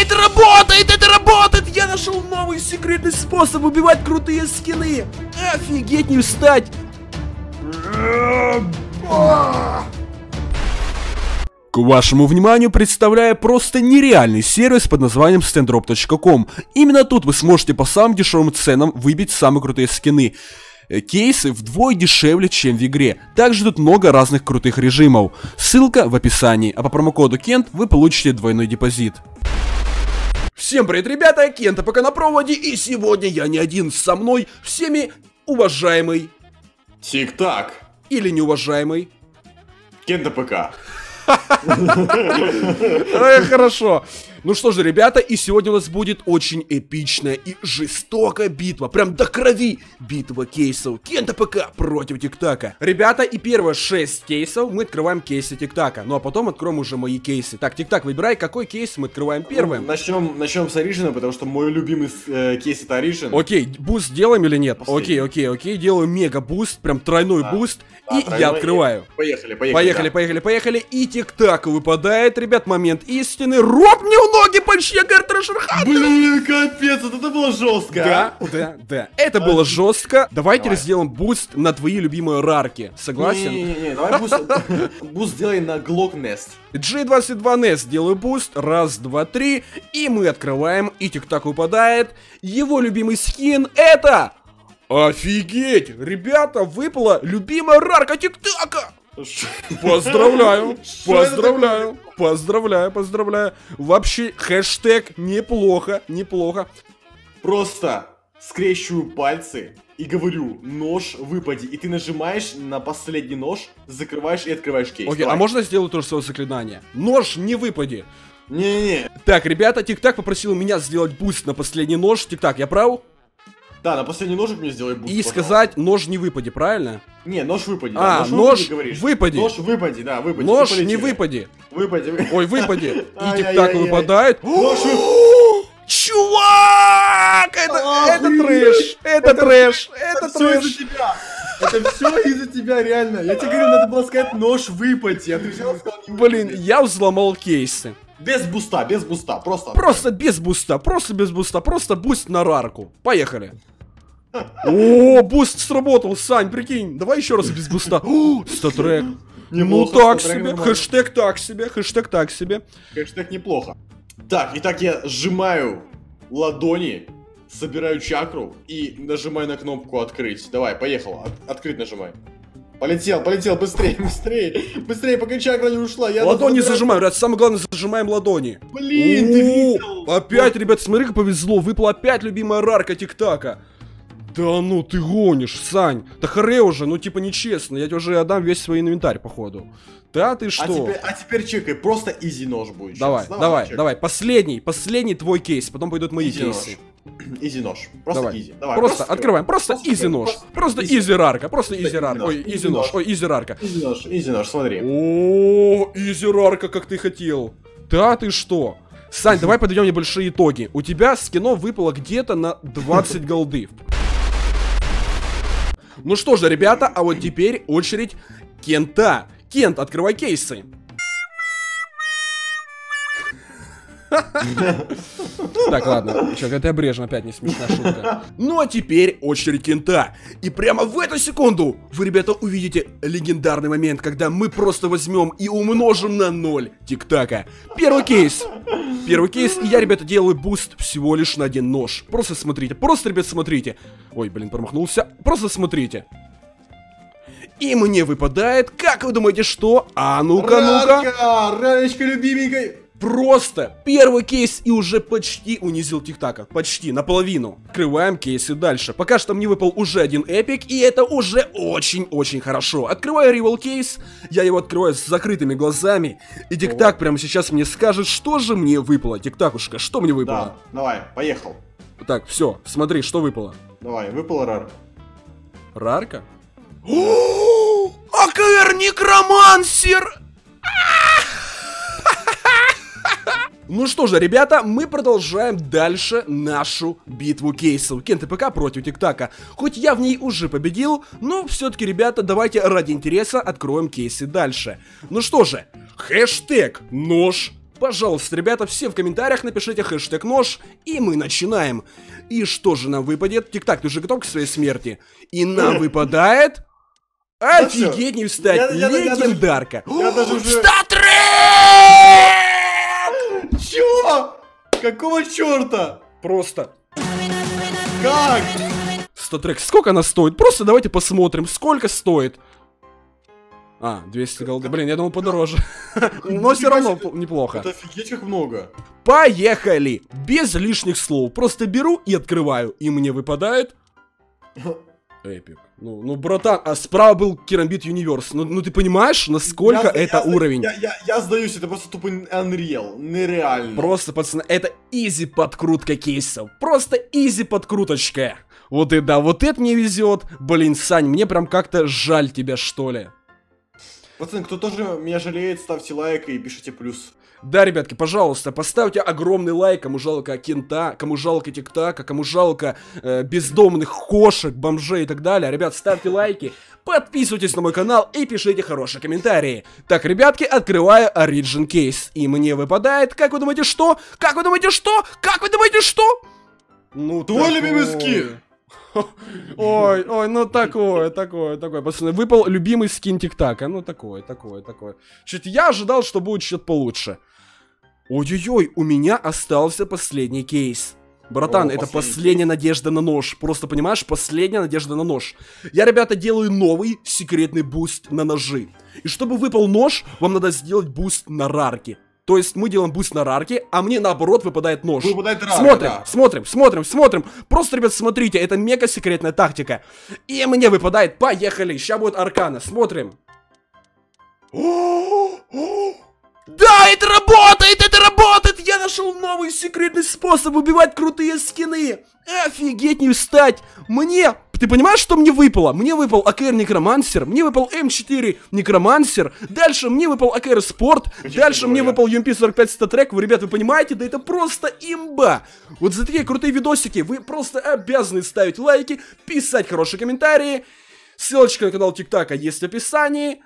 это работает, это работает! Я нашел новый секретный способ убивать крутые скины! Офигеть не встать! К вашему вниманию представляю просто нереальный сервис под названием standrop.com. Именно тут вы сможете по самым дешевым ценам выбить самые крутые скины. Э, Кейсы вдвое дешевле, чем в игре. Также тут много разных крутых режимов. Ссылка в описании, а по промокоду Кент вы получите двойной депозит. Всем привет, ребята, Kent APK на проводе, и сегодня я не один, со мной всеми уважаемый Тик-так. или неуважаемый. Kent APK. Хорошо. Ну что же, ребята, и сегодня у нас будет очень эпичная и жестокая битва, прям до крови битва кейсов Kent APK против Тиктака. Ребята, и первые 6 кейсов мы открываем кейсы Тиктака, ну а потом откроем уже мои кейсы. Так, Тиктак, выбирай, какой кейс мы открываем первым. Начнем, начнем с Origin а, потому что мой любимый э, кейс это Origin. Окей, буст делаем или нет? Окей, окей, окей, делаю мега буст, прям тройной Да, буст, Да, и тройной, я открываю. Поехали, поехали. Поехали, да. поехали, поехали. И тик-так выпадает, ребят, момент истины. Роб мне ноги почти Агар Трэшерхан. Блин, капец, вот это было жестко. Да, а. да, да. Это было жестко. Давайте Давай. сделаем буст на твои любимые рарки. Согласен? Не-не-не, давай буст, буст сделай на Glock Nest. G22NES делаю буст. Раз, два, три. И мы открываем. И тик-так выпадает. Его любимый скин это... Офигеть! Ребята, выпала любимая рарка тик-така! Поздравляю, поздравляю, поздравляю, поздравляю. Вообще, хэштег неплохо, неплохо. Просто скрещиваю пальцы и говорю, нож выпади. И ты нажимаешь на последний нож, закрываешь и открываешь кейс. Окей, а можно сделать тоже свое заклинание? Нож не выпади. Не-не-не. Так, ребята, Тик-Так попросил меня сделать буст на последний нож. Тик-Так, я прав? Да, на последний ножик мне сделай буст, И пожалуйста. сказать нож не выпади, правильно? Не, нож выпади. А, да, нож выпади, говоришь. выпади. Нож выпади, да, выпади. Нож не выпади. Выпади. вы- Ой, выпади. И. Тик-Так выпадает. Нож Чувак! Это, это Охуеть! трэш! Это трэш! Это все из-за трэш! тебя. Это все из-за тебя, реально. Я тебе говорю, надо было сказать нож выпади, а ты взял и сказал не Блин, выпади. я взломал кейсы. Без буста, без буста, просто. Просто без буста, просто без буста, просто буст на рарку. Поехали. О, буст сработал, Сань, прикинь. Давай еще раз без буста. О, StatTrack. Ну Неплохо, так статрек себе, нормально. хэштег так себе, хэштег так себе. Так неплохо. Так, итак, я сжимаю ладони, собираю чакру и нажимаю на кнопку открыть. Давай, поехал. От- открыть нажимай. Полетел, полетел, быстрее, быстрее, быстрее, пока чакра не ушла. Я Ладони забираю- зажимаем, ребят, самое главное, зажимаем ладони. Блин, ты О, видел? Опять, ребят, смотри, как повезло, выпала опять любимая рарка Тик-Така. Да ну ты гонишь, Сань. Да харе уже, ну типа нечестно, я тебе уже отдам весь свой инвентарь, походу. Да ты что? А теперь, а теперь чекай, просто easy нож будет. Давай, давай, чекай. давай, последний, последний твой кейс, потом пойдут мои Easy нож. кейсы. Easy нож. Просто Давай. easy. Давай, просто, открываем, просто просто easy нож. просто Просто easy. easy рарка, просто easy рарка. нож, Ой, easy нож, нож. ой, easy рарка. Easy нож, easy нож, смотри. О, easy рарка, как ты хотел. Да ты что? Сань, давай подведем небольшие итоги. У тебя скино выпало где-то на 20 голды. Ну что же, ребята, а вот теперь очередь Кента. Кент, открывай кейсы. Так, ладно, чё, это обрежем, опять не смешная шутка. Ну а теперь очередь Кента. И прямо в эту секунду вы, ребята, увидите легендарный момент, когда мы просто возьмем и умножим на ноль Тик-Така. Первый кейс. Первый кейс, и я, ребята, делаю буст всего лишь на один нож. Просто смотрите, просто, ребят, смотрите. Ой, блин, промахнулся. Просто смотрите. И мне выпадает, как вы думаете, что? А ну-ка, ну-ка. Рарка, рарочка любименькая. Просто первый кейс и уже почти унизил Тиктака. Почти, наполовину. Открываем кейсы дальше. Пока что мне выпал уже один эпик, и это уже очень-очень хорошо. Открываю Rival кейс, я его открываю с закрытыми глазами, и Тиктак прямо сейчас мне скажет, что же мне выпало. Тиктакушка, что мне Да, выпало? давай, поехал. Так, все, смотри, что выпало. Давай, выпал рар. Рарка? О, АКР Некромансер! Ну что же, ребята, мы продолжаем дальше нашу битву кейсов. Кент ПК против Тиктака. Хоть я в ней уже победил, но все-таки, ребята, давайте ради интереса откроем кейсы дальше. Ну что же, хэштег нож Пожалуйста, ребята, все в комментариях напишите хэштег нож, и мы начинаем. И что же нам выпадет? Тик-так, ты же готов к своей смерти? И нам выпадает... Офигеть, не встать! Легендарка! уже- Статрек! Чё? Какого черта? Просто Как? StatTrack, сколько она стоит? Просто давайте посмотрим, сколько стоит. А, 200 голды. Блин, я думал подороже. Но все равно неплохо. Это офигеть как много. Поехали! Без лишних слов. Просто беру и открываю. И мне выпадает... Эпик. Ну, ну, братан, а справа был Керамбит Universe. Ну, ну ты понимаешь, насколько Я- это я- уровень? Я, я, я сдаюсь, это просто тупо Unreal. Нереально. Просто, пацаны, это easy подкрутка кейсов. Просто easy подкруточка. Вот и да, вот это мне везет. Блин, Сань, мне прям как-то жаль тебя, что ли. Пацаны, кто тоже меня жалеет, ставьте лайк и пишите плюс. Да, ребятки, пожалуйста, поставьте огромный лайк, кому жалко кента, кому жалко тиктака, кому жалко э, бездомных кошек, бомжей и так далее. Ребят, ставьте лайки, подписывайтесь на мой канал и пишите хорошие комментарии. Так, ребятки, открываю Origin Case. И мне выпадает, как вы думаете, что? Как вы думаете, что? Как вы думаете, что? Ну, Твой такое. любимый скин. Ой, ой, ну такое, такое, такое. Пацаны, выпал любимый скин ТикТака. Ну такое, такое, такое. Чуть я ожидал, что будет что-то получше. Ой-ой-ой, у меня остался последний кейс. Братан, О, это последний последняя надежда на нож. Просто понимаешь, последняя надежда на нож. Я, ребята, делаю новый секретный буст на ножи. И чтобы выпал нож, вам надо сделать буст на рарке. То есть мы делаем буст на рарке, а мне наоборот выпадает нож. Выпадает рарка, смотрим, да. смотрим, смотрим, смотрим. Просто, ребят, смотрите, это мега секретная тактика. И мне выпадает, поехали, сейчас будет аркана, смотрим. Да, это работает, это работает! Я нашел новый секретный способ убивать крутые скины! Офигеть не встать! Мне... Ты понимаешь, что мне выпало? Мне выпал AKR Necromancer, мне выпал M4 Necromancer, дальше мне выпал AKR Sport, дальше мне выпал UMP-45 StatTrack. Вы, ребят, вы понимаете? Да это просто имба! Вот за такие крутые видосики вы просто обязаны ставить лайки, писать хорошие комментарии. Ссылочка на канал ТикТака есть в описании.